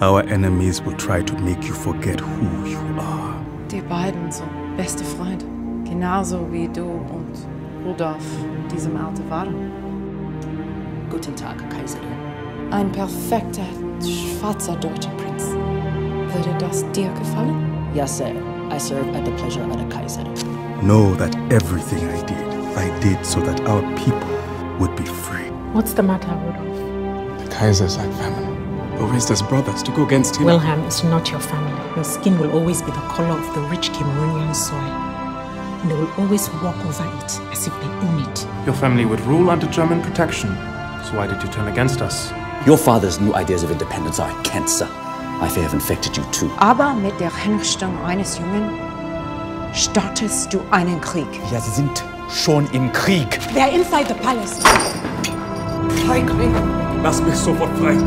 our enemies will try to make you forget who you are. Die beiden sind beste Freunde. Genauso wie du und Rudolf in diesem Alter waren. Guten Tag, Kaiserin. Ein perfekter, schwarzer deutscher Prinz. Würde das dir gefallen? Yes, sir. I serve at the pleasure of the Kaiser. Know that everything I did, I did so that our people would be free. What's the matter, Rudolf? The Kaiser is like family. We raised as brothers to go against him. Wilhelm is not your family. Your skin will always be the color of the rich Cameroonian soil. And they will always walk over it as if they own it. Your family would rule under German protection. So why did you turn against us? Your father's new ideas of independence are a cancer. I fear have infected you too. Aber mit der Hinrichtung eines Jungen startest du einen Krieg. Wir sind schon im Krieg. They're inside the palace. Feigling! Lass mich sofort frei.